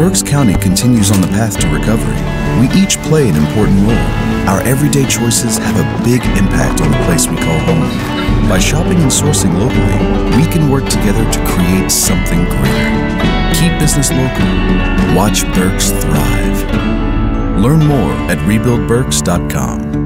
Berks County continues on the path to recovery, we each play an important role. Our everyday choices have a big impact on the place we call home. By shopping and sourcing locally, we can work together to create something greater. Keep business local. Watch Berks thrive. Learn more at rebuildberks.com.